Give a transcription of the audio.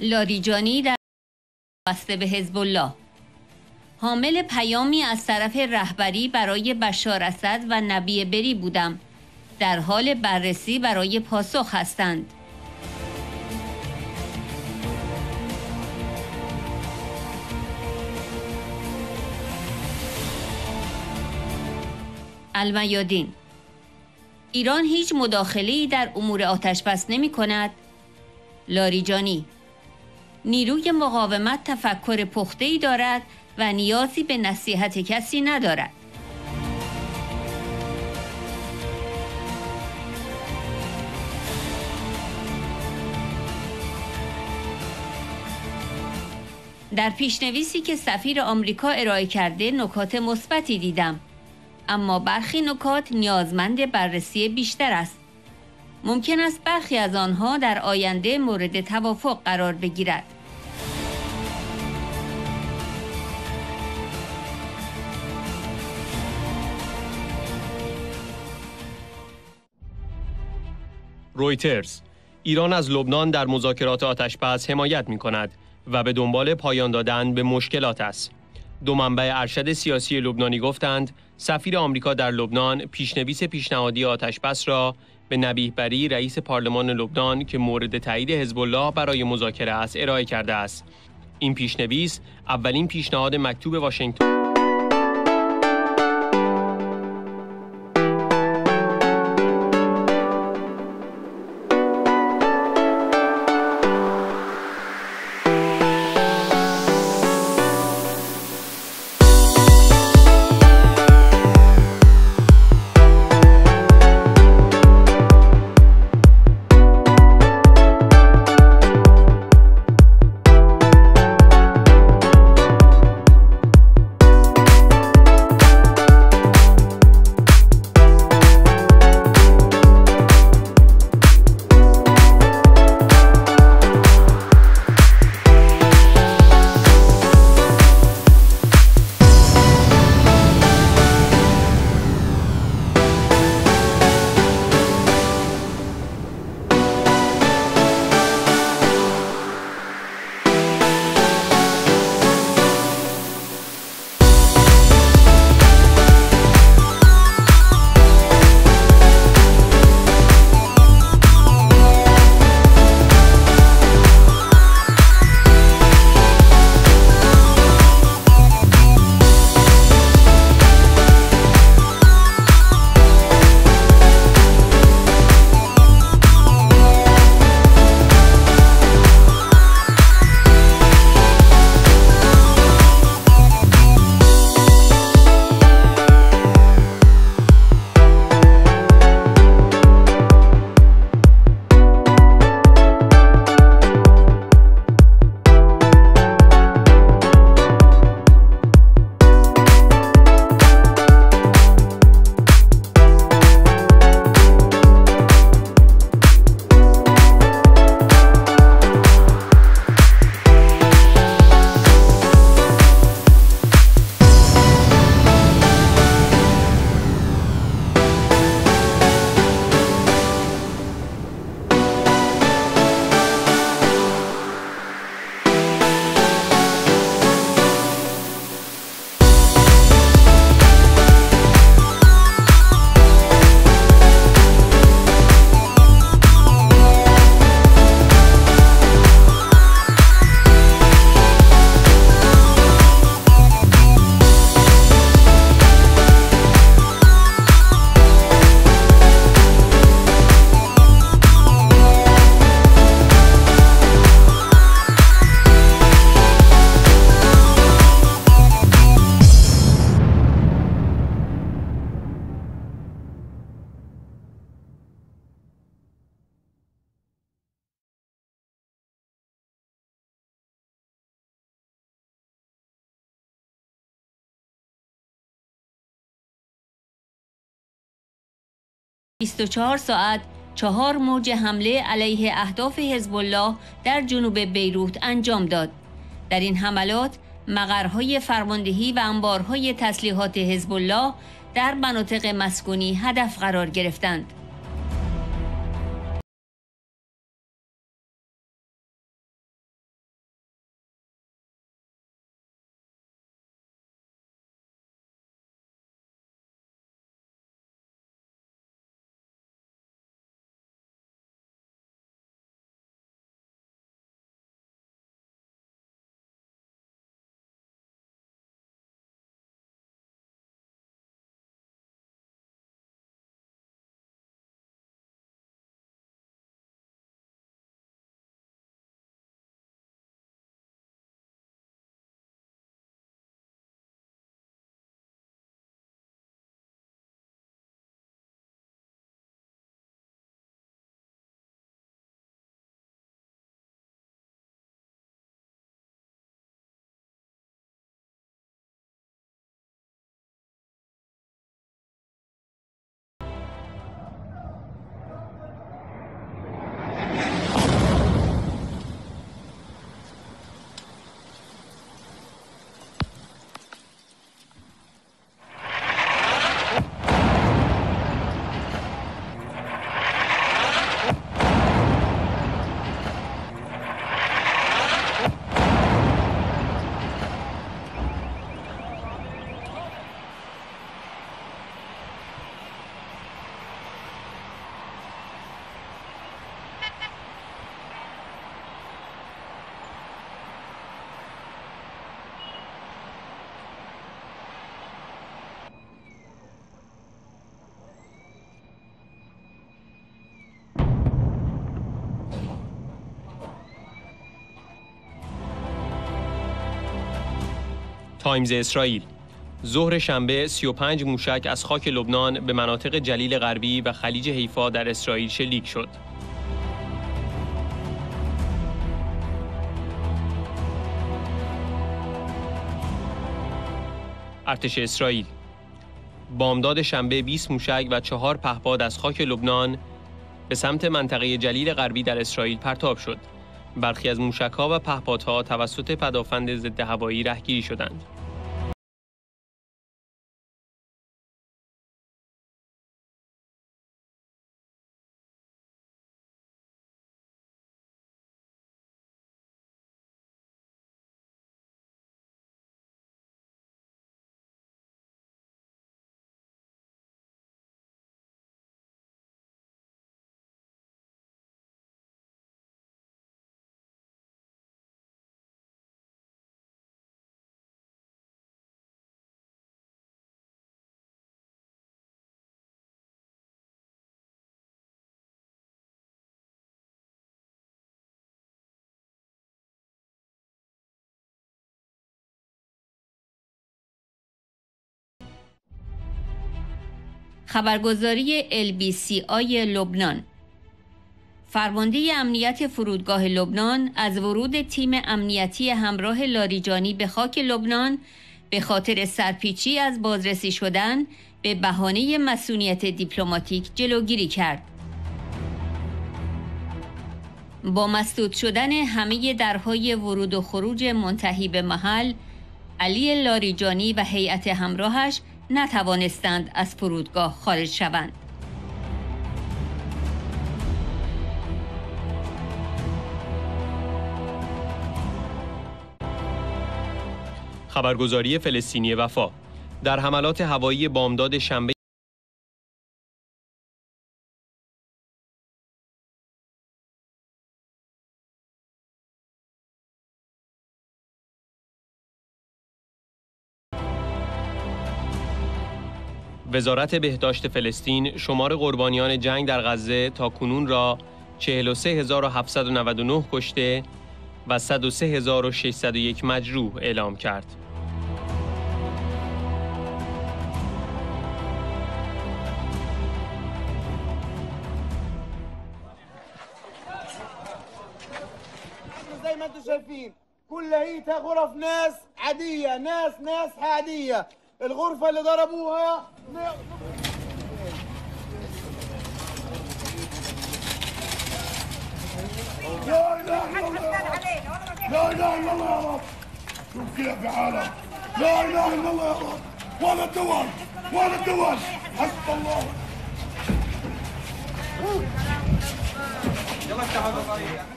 لاریجانی در بسته به حزب الله حامل پیامی از طرف رهبری برای بشار اسد و نبی بری بودم. در حال بررسی برای پاسخ هستند. المیادین. ایران هیچ مداخله‌ای در امور آتش بس نمی کند لاریجانی. نیروی مقاومت تفکر پخته‌ای دارد و نیازی به نصیحت کسی ندارد. در پیشنویسی که سفیر آمریکا ارائه کرده نکات مثبتی دیدم. اما برخی نکات نیازمند بررسی بیشتر است. ممکن است برخی از آنها در آینده مورد توافق قرار بگیرد رویترز ایران از لبنان در مذاکرات آتشبس حمایت می کند و به دنبال پایان دادن به مشکلات است. دو منبع ارشد سیاسی لبنانی گفتند سفیر آمریکا در لبنان پیشنویس پیشنهادی آتشبس را به نبیه بری رئیس پارلمان لبنان که مورد تایید حزب الله برای مذاکره است ارائه کرده است. این پیشنویس اولین پیشنهاد مکتوب واشنگتن چهار ساعت چهار موج حمله علیه اهداف حزب الله در جنوب بیروت انجام داد. در این حملات مقرهای فرماندهی و انبارهای تسلیحات حزب الله در مناطق مسکونی هدف قرار گرفتند. تایمز اسرائیل ظهر شنبه 35 موشک از خاک لبنان به مناطق جلیل غربی و خلیج حیفا در اسرائیل شلیک شد. ارتش اسرائیل بامداد شنبه 20 موشک و چهار پهپاد از خاک لبنان به سمت منطقه جلیل غربی در اسرائیل پرتاب شد. برخی از موشکها و پهپادها توسط پدافند ضد هوایی رهگیری شدند. خبرگزاری آی لبنان فرمانده امنیت فرودگاه لبنان از ورود تیم امنیتی همراه لاریجانی به خاک لبنان به خاطر سرپیچی از بازرسی شدن به بهانه مسئولیت دیپلماتیک جلوگیری کرد. با مسدود شدن همه درهای ورود و خروج منتهی به محل، علی لاریجانی و هیئت همراهش نتوانستند از فرودگاه خارج شوند. خبرگزاری فلسطینی وفا در حملات هوایی بامداد شنبه وزارت بهداشت فلسطین شمار قربانیان جنگ در غزه تا کنون را 43799 کشته و 103601 مجروح اعلام کرد. زي ما انتم شايفين كلها غرف ناس عادية ناس ناس عادية الغرفة اللي ضربوها. لا إله إلا الله لا اله الا الله يا رب. شوف كيف عالم. لا إله إلا الله يا رب. ولا الدول ولا الدول حسب الله. يلا